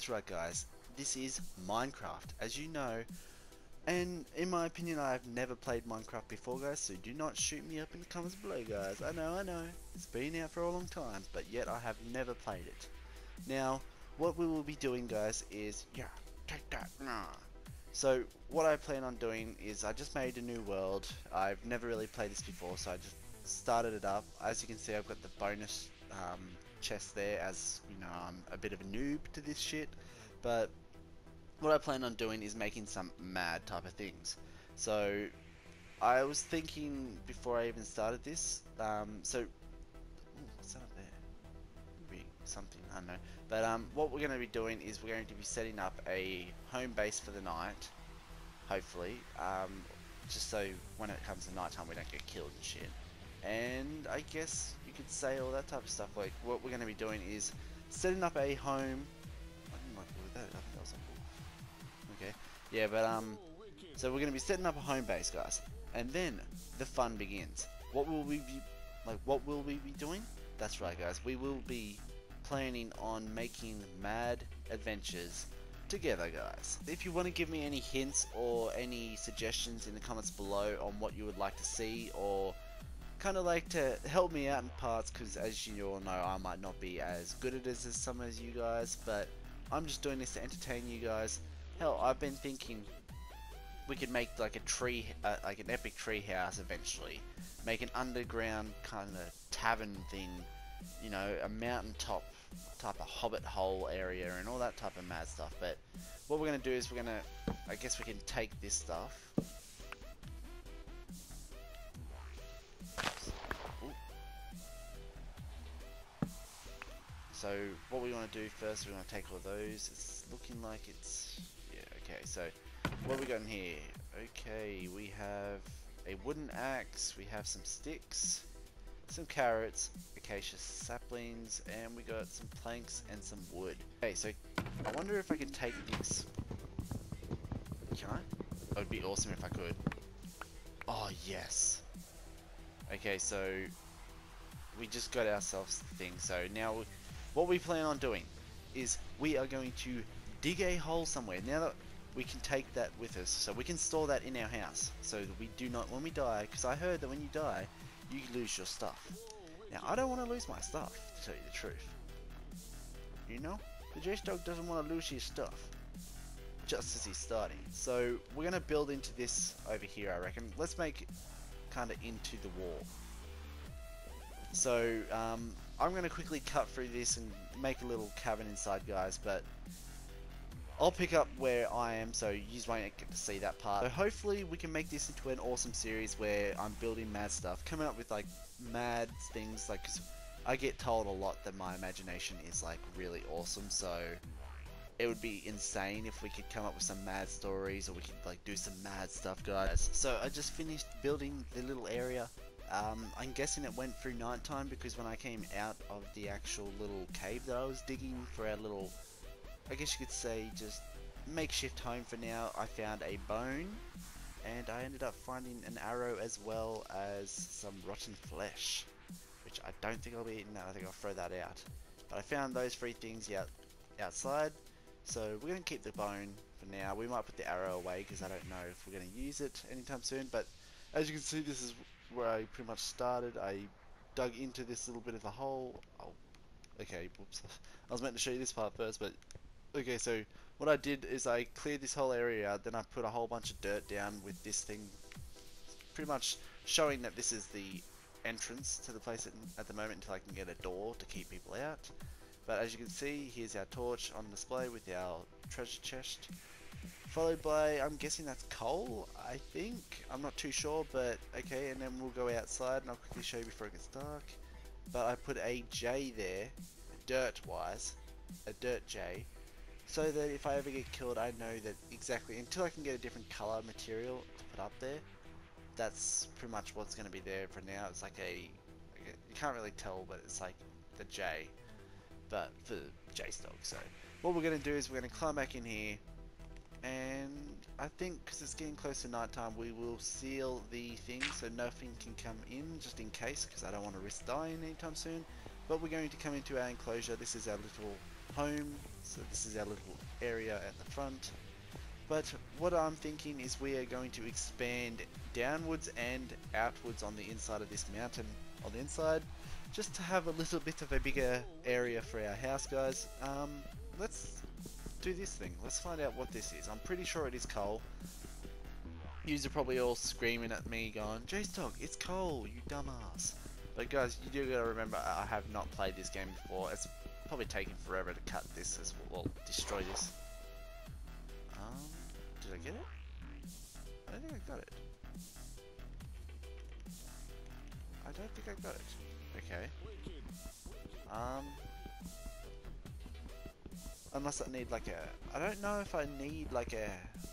is right guys, this is Minecraft, as you know, and in my opinion I've never played Minecraft before guys, so do not shoot me up in the comments below guys. I know, I know, it's been out for a long time, but yet I have never played it. Now, what we will be doing guys is, yeah, take that, nah. So what I plan on doing is I just made a new world. I've never really played this before, so I just started it up. As you can see, I've got the bonus um, chest there, as you know, I'm a bit of a noob to this shit. But what I plan on doing is making some mad type of things. So I was thinking before I even started this. Um, so what's that up there? Something I don't know. But um, what we're going to be doing is we're going to be setting up a home base for the night. Hopefully, um, just so when it comes to night time we don't get killed and shit and I guess say all that type of stuff. Like what we're going to be doing is setting up a home. I didn't like that. I think that was a Okay. Yeah, but um, so we're going to be setting up a home base, guys, and then the fun begins. What will we be like? What will we be doing? That's right, guys. We will be planning on making mad adventures together guys. If you want to give me any hints or any suggestions in the comments below on what you would like to see or kind of like to help me out in parts because as you all know I might not be as good at it as some of you guys but I'm just doing this to entertain you guys. Hell I've been thinking we could make like a tree uh, like an epic tree house eventually. Make an underground kind of tavern thing you know a mountaintop type of hobbit hole area and all that type of mad stuff but what we're gonna do is we're gonna I guess we can take this stuff So what we want to do first, we want to take all those. It's looking like it's... Yeah, okay, so what we got in here? Okay, we have a wooden axe, we have some sticks, some carrots, acacia saplings, and we got some planks and some wood. Okay, so I wonder if I can take this... Can I? That would be awesome if I could. Oh, yes. Okay, so we just got ourselves the thing. So now what we plan on doing is we are going to dig a hole somewhere. Now that we can take that with us, so we can store that in our house, so that we do not, when we die, because I heard that when you die, you lose your stuff. Now, I don't want to lose my stuff, to tell you the truth. You know? The Jase Dawg doesn't want to lose his stuff. Just as he's starting. So, we're going to build into this over here, I reckon. Let's make kind of into the wall. So, um, I'm going to quickly cut through this and make a little cabin inside, guys, but I'll pick up where I am, so you won't get to see that part. So hopefully we can make this into an awesome series where I'm building mad stuff, coming up with like mad things, like I get told a lot that my imagination is like really awesome, so it would be insane if we could come up with some mad stories or we could like do some mad stuff guys. So I just finished building the little area um, I'm guessing it went through nighttime because when I came out of the actual little cave that I was digging for our little, I guess you could say just makeshift home for now, I found a bone and I ended up finding an arrow as well as some rotten flesh, which I don't think I'll be eating that, I think I'll throw that out. But I found those three things out outside, so we're going to keep the bone for now. We might put the arrow away because I don't know if we're going to use it anytime soon, but as you can see this is where I pretty much started. I dug into this little bit of a hole. Oh, okay, whoops. I was meant to show you this part first, but okay, so what I did is I cleared this whole area out, then I put a whole bunch of dirt down with this thing, pretty much showing that this is the entrance to the place at, at the moment until I can get a door to keep people out. But as you can see, here's our torch on display with our treasure chest. Followed by, I'm guessing that's coal, I think. I'm not too sure, but okay, and then we'll go outside and I'll quickly show you before it gets dark. But I put a J there, dirt-wise, a dirt J, so that if I ever get killed, I know that exactly, until I can get a different color material to put up there, that's pretty much what's going to be there for now. It's like a, you can't really tell, but it's like the J, but for Jase Dawg. So what we're going to do is we're going to climb back in here, and I think because it's getting close to night time we will seal the thing so nothing can come in just in case because I don't want to risk dying anytime soon But we're going to come into our enclosure. This is our little home. So this is our little area at the front. But what I'm thinking is we are going to expand downwards and outwards on the inside of this mountain on the inside just to have a little bit of a bigger area for our house guys. Um, let's do this thing. Let's find out what this is. I'm pretty sure it is coal. Yous are probably all screaming at me going, Jase Dawg, it's coal, you dumbass. But guys, you do gotta remember I have not played this game before. It's probably taking forever to cut this as well, well destroy this. Um, did I get it? I don't think I got it. I don't think I got it. Okay. Um, unless I need like a, I don't know if I need like a,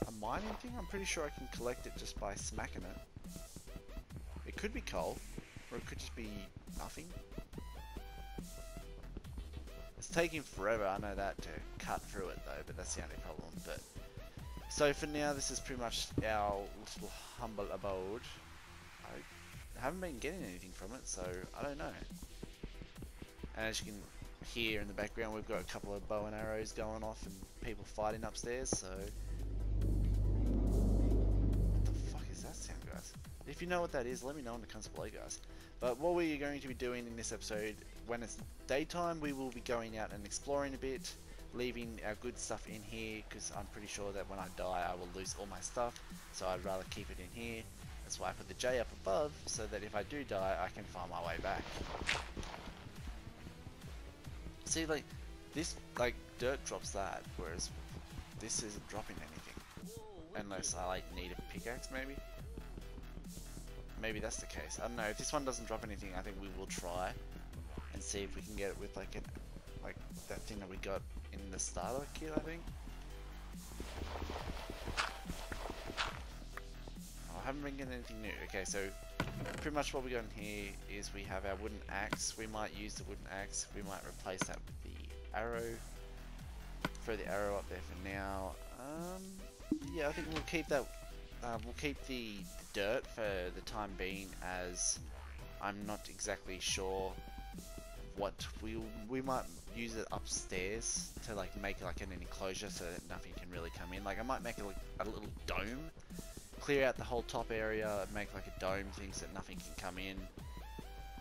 a mining thing. I'm pretty sure I can collect it just by smacking it. It could be coal, or it could just be nothing. It's taking forever, I know that, to cut through it though, but that's the only problem. But So for now, this is pretty much our little humble abode. I haven't been getting anything from it, so I don't know. And as you can hear in the background, we've got a couple of bow and arrows going off and people fighting upstairs, so... What the fuck is that sound, guys? If you know what that is, let me know in the comments below, guys. But what we're going to be doing in this episode, when it's daytime, we will be going out and exploring a bit, leaving our good stuff in here, because I'm pretty sure that when I die, I will lose all my stuff, so I'd rather keep it in here. That's why I put the J up above, so that if I do die, I can find my way back. See, like, this, like, dirt drops that, whereas this isn't dropping anything. Unless I, like, need a pickaxe, maybe? Maybe that's the case. I don't know. If this one doesn't drop anything, I think we will try and see if we can get it with, like, an, like that thing that we got in the starter kit, I think. Oh, I haven't been getting anything new. Okay, so pretty much what we got in here is we have our wooden axe. We might use the wooden axe. We might replace that with the arrow. Throw the arrow up there for now. Um, yeah, I think we'll keep that. Uh, we'll keep the dirt for the time being, as I'm not exactly sure what we we might use it upstairs to like make like an enclosure so that nothing can really come in. Like I might make a, a little dome clear out the whole top area, make like a dome thing so that nothing can come in.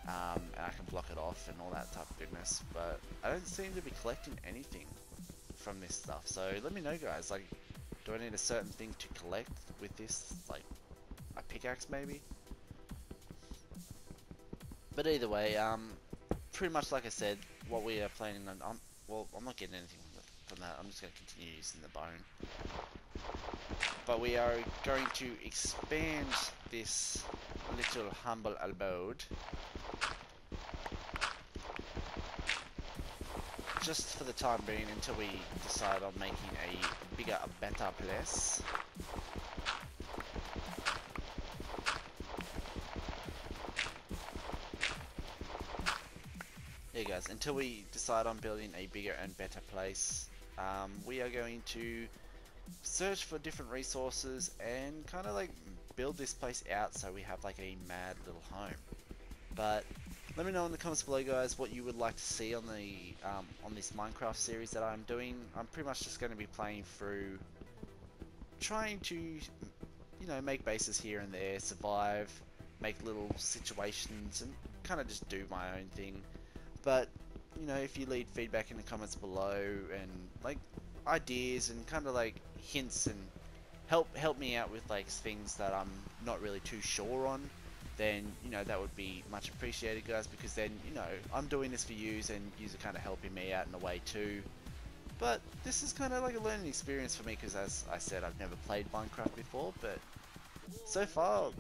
Um, and I can block it off and all that type of goodness. But I don't seem to be collecting anything from this stuff. So let me know guys, like, do I need a certain thing to collect with this? Like, a pickaxe maybe? But either way, um, pretty much like I said, what we are planning on, um, well, I'm not getting anything from that, I'm just going to continue using the bone but we are going to expand this little humble abode just for the time being until we decide on making a bigger, better place. Yeah guys, until we decide on building a bigger and better place, um, we are going to search for different resources and kind of like build this place out so we have like a mad little home. But let me know in the comments below guys what you would like to see on the um, on this Minecraft series that I'm doing. I'm pretty much just going to be playing through trying to you know make bases here and there, survive, make little situations and kind of just do my own thing. But you know if you leave feedback in the comments below and like ideas and kind of like hints and help help me out with like things that I'm not really too sure on, then you know that would be much appreciated, guys. Because then you know I'm doing this for you, and you are kind of helping me out in a way too. But this is kind of like a learning experience for me because, as I said, I've never played Minecraft before. But so far,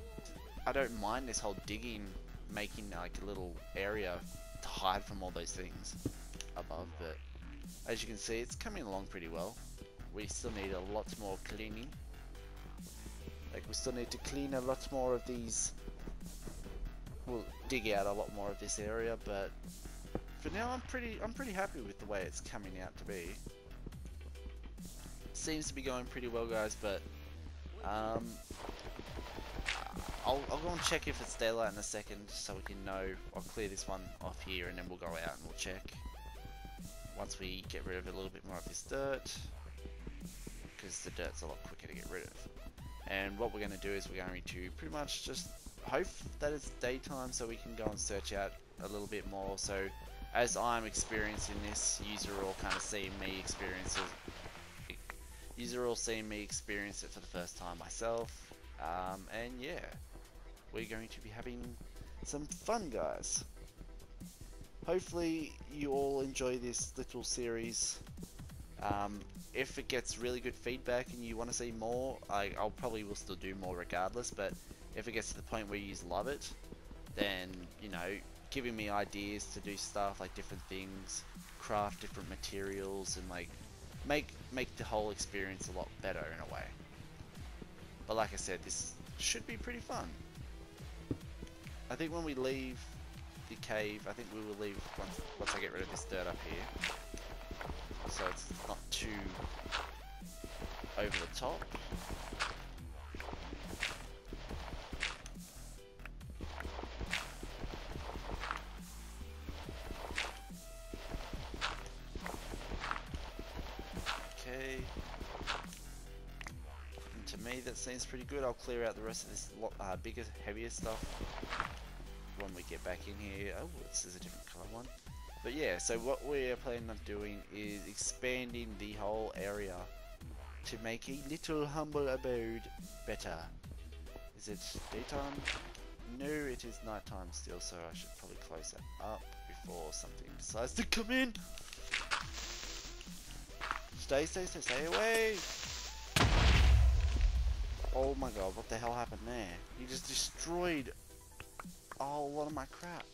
I don't mind this whole digging, making like a little area to hide from all those things above. But as you can see, it's coming along pretty well we still need a lot more cleaning. Like we still need to clean a lot more of these. We'll dig out a lot more of this area, but for now I'm pretty I'm pretty happy with the way it's coming out to be. Seems to be going pretty well, guys, but um, I'll, I'll go and check if it's daylight in a second so we can know. I'll clear this one off here and then we'll go out and we'll check. Once we get rid of a little bit more of this dirt. Because the dirt's a lot quicker to get rid of. And what we're going to do is we're going to pretty much just hope that it's daytime so we can go and search out a little bit more. So as I'm experiencing this, user all kind of seeing me experience it. User all seeing me experience it for the first time myself. Um, and yeah, we're going to be having some fun, guys. Hopefully you all enjoy this little series. Um, if it gets really good feedback and you want to see more, I, I'll probably will still do more regardless, but if it gets to the point where you love it, then, you know, giving me ideas to do stuff like different things, craft different materials, and like make make the whole experience a lot better in a way. But like I said, this should be pretty fun. I think when we leave the cave, I think we will leave once, once I get rid of this dirt up here. So it's not too over the top. Okay. To me that seems pretty good. I'll clear out the rest of this uh, bigger, heavier stuff when we get back in here. Oh, this is a different color one. But yeah, so what we're planning on doing is expanding the whole area to make a little humble abode better. Is it daytime? No, it is nighttime still, so I should probably close that up before something decides to come in. Stay, stay, stay, stay away! Oh my god, what the hell happened there? You just destroyed a whole lot of my crap.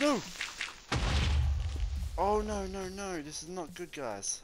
No! Oh no, no, no, this is not good guys.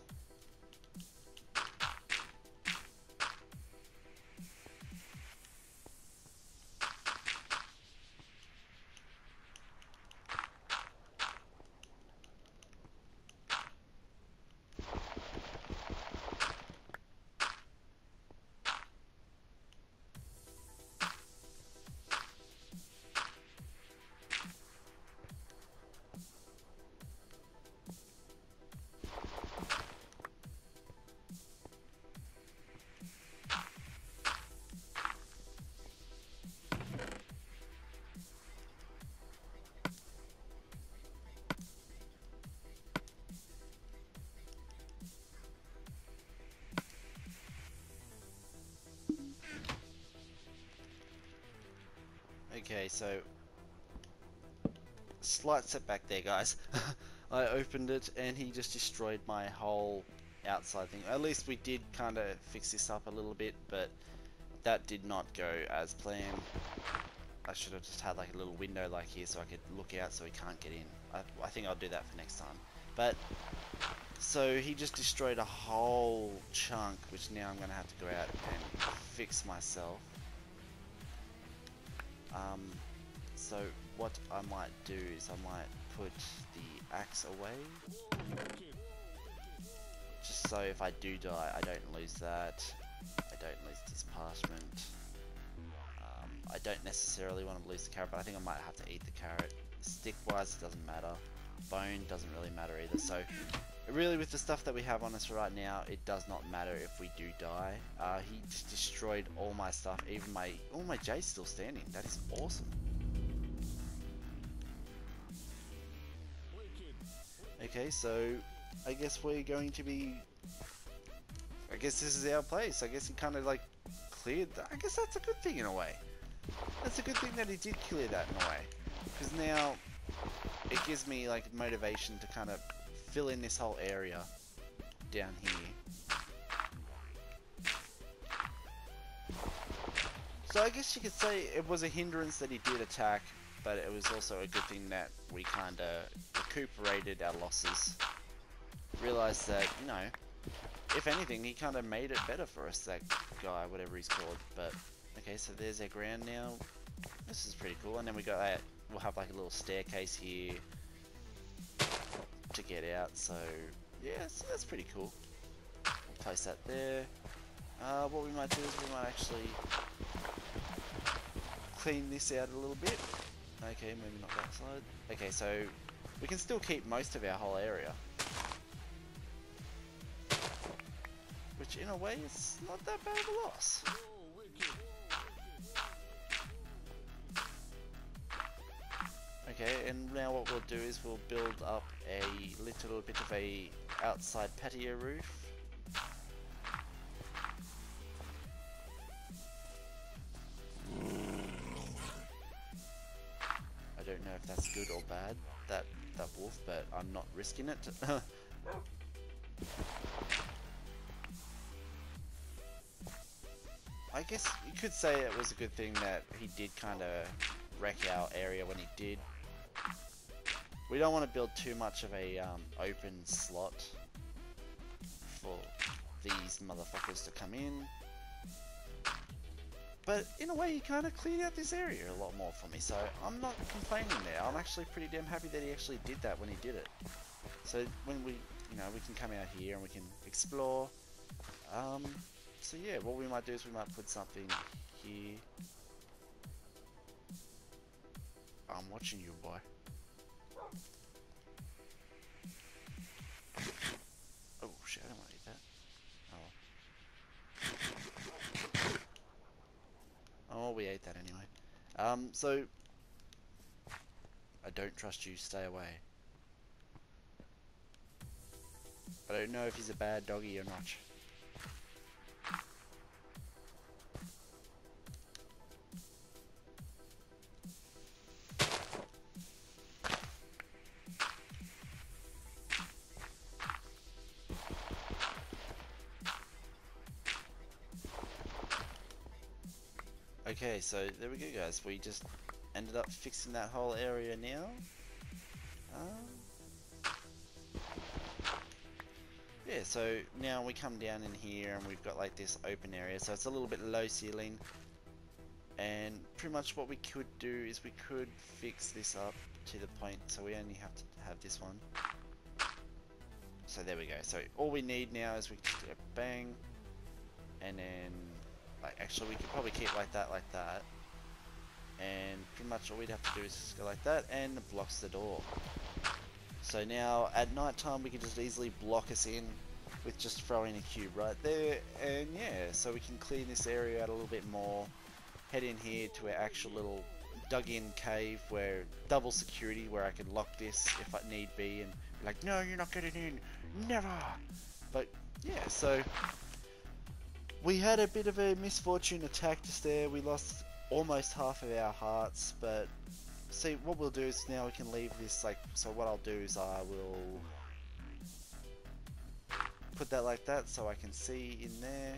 Okay, so slight setback there, guys. I opened it and he just destroyed my whole outside thing. At least we did kind of fix this up a little bit, but that did not go as planned. I should have just had like a little window like here so I could look out so he can't get in. I, I think I'll do that for next time. But, so he just destroyed a whole chunk, which now I'm going to have to go out and fix myself. Um, so what I might do is I might put the axe away. Just so if I do die, I don't lose that. I don't lose this parchment. Um, I don't necessarily want to lose the carrot, but I think I might have to eat the carrot. Stick wise, it doesn't matter. Bone doesn't really matter either. So really with the stuff that we have on us right now, it does not matter if we do die. Uh, he just destroyed all my stuff, even my, all my J's still standing. That is awesome. Okay, so I guess we're going to be, I guess this is our place. I guess he kind of like cleared that. I guess that's a good thing in a way. That's a good thing that he did clear that in a way. Because now it gives me like motivation to kind of fill in this whole area down here. So I guess you could say it was a hindrance that he did attack, but it was also a good thing that we kinda recuperated our losses. Realized that, you know, if anything, he kinda made it better for us, that guy, whatever he's called. But, okay, so there's our ground now. This is pretty cool. And then we got that, we'll have like a little staircase here to get out, so yeah, so that's pretty cool. We'll place that there. Uh, what we might do is we might actually clean this out a little bit. Okay, maybe not that side. Okay, so we can still keep most of our whole area. Which in a way is not that bad of a loss. Okay, and now what we'll do is we'll build up a little bit of a outside patio roof. I don't know if that's good or bad, that, that wolf, but I'm not risking it. I guess you could say it was a good thing that he did kind of wreck our area when he did. We don't want to build too much of a um, open slot for these motherfuckers to come in. But in a way, he kind of cleared out this area a lot more for me, so I'm not complaining there. I'm actually pretty damn happy that he actually did that when he did it. So when we, you know, we can come out here and we can explore. Um, so yeah, what we might do is we might put something here. I'm watching you, boy. Oh, we ate that anyway. Um, so... I don't trust you, stay away. I don't know if he's a bad doggy or not. So there we go guys, we just ended up fixing that whole area now. Um, yeah, so now we come down in here and we've got like this open area, so it's a little bit low ceiling. And pretty much what we could do is we could fix this up to the point, so we only have to have this one. So there we go, so all we need now is we bang, and then like, actually, we could probably keep like that, like that. And pretty much all we'd have to do is just go like that, and blocks the door. So now, at night time, we can just easily block us in with just throwing a cube right there. And yeah, so we can clean this area out a little bit more. Head in here to our actual little dug-in cave where double security, where I can lock this if I need be, and be like, no, you're not getting in, never. But yeah, so we had a bit of a misfortune attacked us there. We lost almost half of our hearts, but see what we'll do is now we can leave this like so what I'll do is I will put that like that so I can see in there.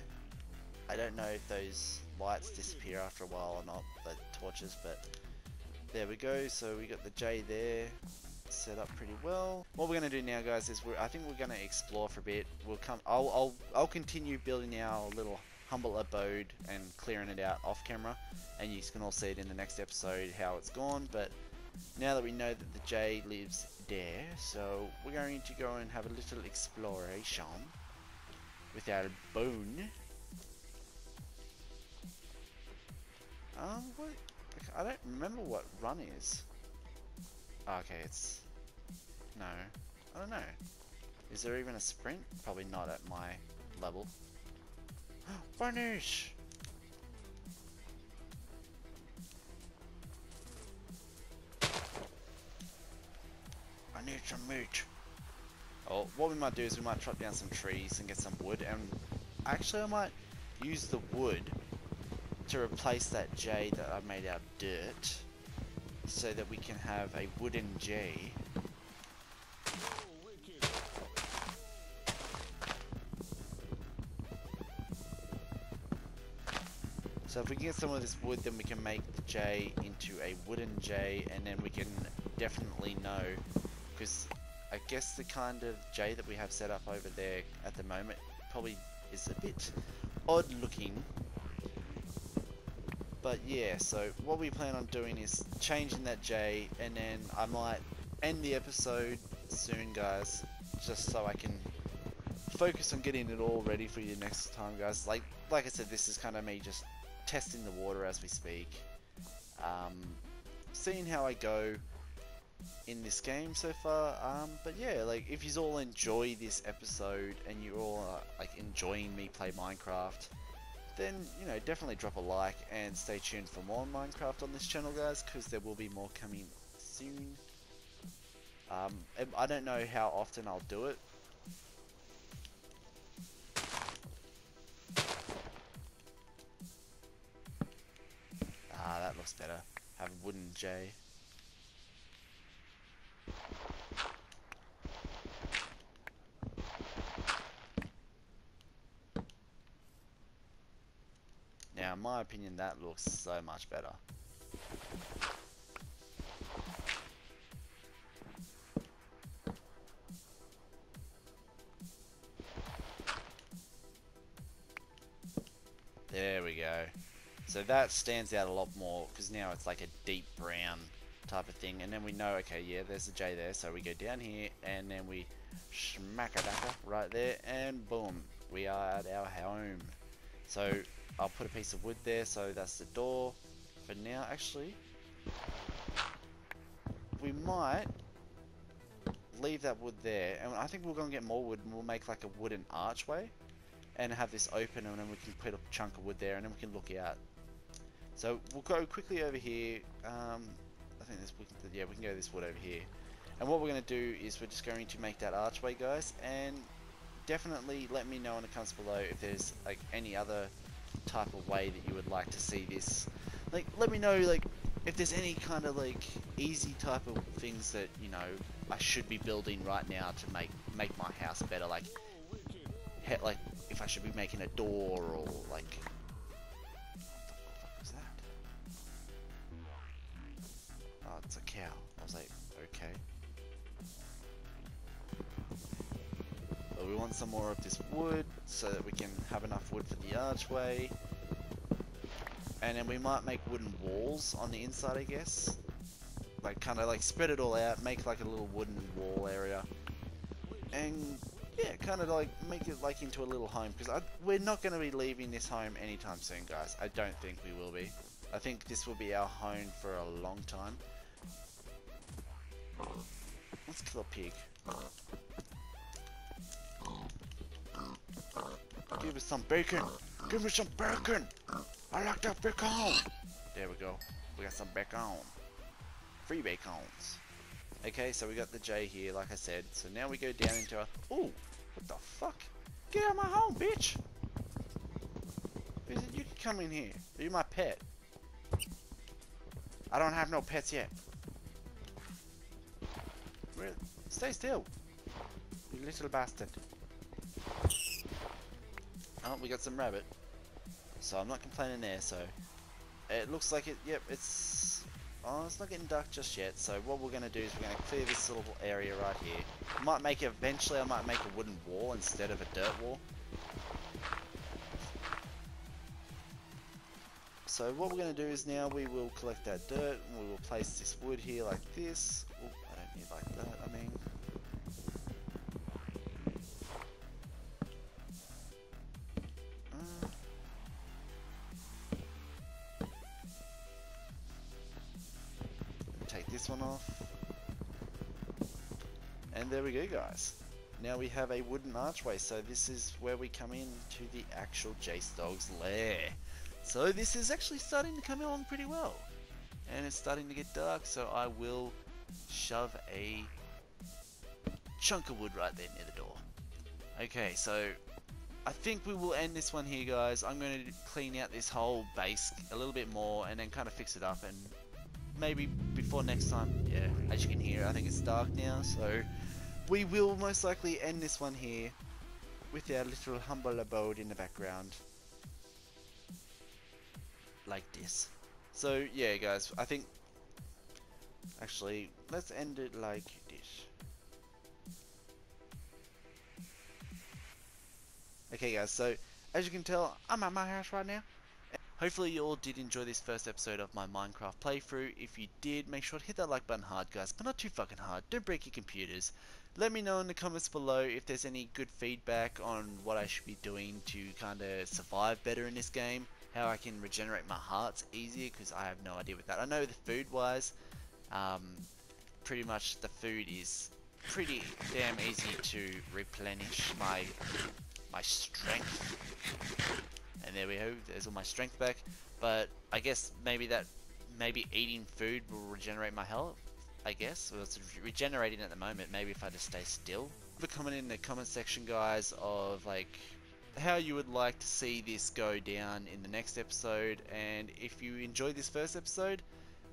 I don't know if those lights disappear after a while or not, the torches, but there we go. So we got the J there set up pretty well. What we're going to do now, guys, is we're, I think we're going to explore for a bit. We'll come. I'll, I'll I'll continue building our little humble abode and clearing it out off camera, and you can all see it in the next episode how it's gone. But now that we know that the J lives there, so we're going to go and have a little exploration with our bone. Um, what? I don't remember what run is. Oh, okay, it's... No. I don't know. Is there even a sprint? Probably not at my level. Vanish! I need some meat. Oh, what we might do is we might chop down some trees and get some wood, and actually I might use the wood to replace that J that I made out of dirt so that we can have a wooden J. So if we get some of this wood, then we can make the J into a wooden J, and then we can definitely know, because I guess the kind of J that we have set up over there at the moment probably is a bit odd looking but yeah, so what we plan on doing is changing that J, and then I might end the episode soon, guys, just so I can focus on getting it all ready for you next time, guys. Like, like I said, this is kind of me just testing the water as we speak. Um, seeing how I go in this game so far. Um, but yeah, like if you all enjoy this episode and you all are like enjoying me play Minecraft, then you know definitely drop a like and stay tuned for more Minecraft on this channel, guys, because there will be more coming soon. Um, I don't know how often I'll do it. Better. Uh, have a wooden J. Now, in my opinion, that looks so much better. There we go. So that stands out a lot more because now it's like a deep brown type of thing. And then we know, okay, yeah, there's a J there. So we go down here and then we smack a daka right there and boom, we are at our home. So I'll put a piece of wood there. So that's the door for now. Actually, we might leave that wood there. And I think we're going to get more wood and we'll make like a wooden archway and have this open and then we can put a chunk of wood there and then we can look out. So we'll go quickly over here. Um, I think this, we can, yeah, we can go this wood over here. And what we're going to do is we're just going to make that archway, guys. And definitely let me know in the comments below if there's like any other type of way that you would like to see this. Like, let me know like if there's any kind of like easy type of things that you know I should be building right now to make make my house better. Like, like if I should be making a door or like we want some more of this wood so that we can have enough wood for the archway. And then we might make wooden walls on the inside, I guess. Like, kind of like spread it all out, make like a little wooden wall area. And yeah, kind of like make it like into a little home because we're not going to be leaving this home anytime soon, guys. I don't think we will be. I think this will be our home for a long time. Let's kill a pig. Give me some bacon. Give me some bacon. I like that bacon. There we go. We got some bacon. Free bacons. Okay, so we got the J here, like I said. So now we go down into our... Ooh! What the fuck? Get out of my home, bitch! You can come in here. You're my pet. I don't have no pets yet. Really? Stay still. You little bastard. Oh, we got some rabbit. So I'm not complaining there, so... It looks like it, yep, it's Oh, it's not getting dark just yet, so what we're going to do is we're going to clear this little area right here. I might make it, eventually I might make a wooden wall instead of a dirt wall. So what we're going to do is now we will collect that dirt and we will place this wood here like this. I don't need like that, I mean. There we go guys. Now we have a wooden archway, so this is where we come in to the actual Jase Dawg's lair. So this is actually starting to come along pretty well. And it's starting to get dark, so I will shove a chunk of wood right there near the door. Okay, so I think we will end this one here guys. I'm going to clean out this whole base a little bit more and then kind of fix it up and maybe before next time. Yeah, as you can hear, I think it's dark now, so we will most likely end this one here with our little humble abode in the background. Like this. So, yeah, guys, I think... Actually, let's end it like this. Okay, guys, so, as you can tell, I'm at my house right now. Hopefully you all did enjoy this first episode of my Minecraft playthrough. If you did, make sure to hit that like button hard guys, but not too fucking hard. Don't break your computers. Let me know in the comments below if there's any good feedback on what I should be doing to kind of survive better in this game. how I can regenerate my hearts easier because I have no idea with that. I know the food wise, um, pretty much the food is pretty damn easy to replenish my my strength. And there we go, there's all my strength back. But I guess maybe that maybe eating food will regenerate my health. I guess. Well, it's regenerating at the moment. Maybe if I just stay still. Leave a comment in the comment section, guys, of like how you would like to see this go down in the next episode. And if you enjoyed this first episode,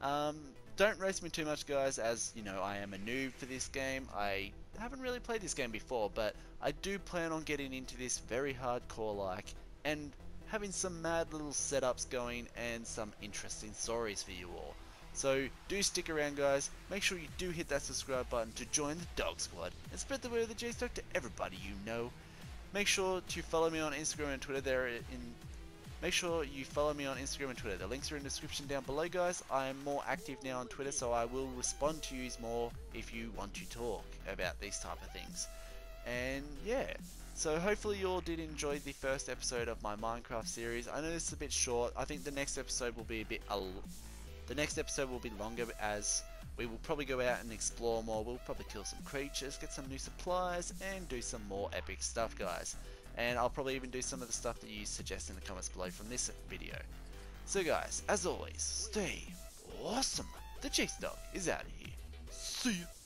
um, don't race me too much, guys, as you know I am a noob for this game. I haven't really played this game before, but I do plan on getting into this very hardcore like and having some mad little setups going and some interesting stories for you all. So do stick around guys, make sure you do hit that subscribe button to join the Dawg Squad and spread the word of the Jase Dawg to everybody you know. Make sure to follow me on Instagram and Twitter there in Make sure you follow me on Instagram and Twitter. The links are in the description down below guys. I am more active now on Twitter so I will respond to you more if you want to talk about these type of things. And yeah, so hopefully you all did enjoy the first episode of my Minecraft series. I know this is a bit short. I think the next episode will be a bit the next episode will be longer as we will probably go out and explore more. We'll probably kill some creatures, get some new supplies, and do some more epic stuff, guys. And I'll probably even do some of the stuff that you suggest in the comments below from this video. So guys, as always, stay awesome. The Jase Dawg is out of here. See ya.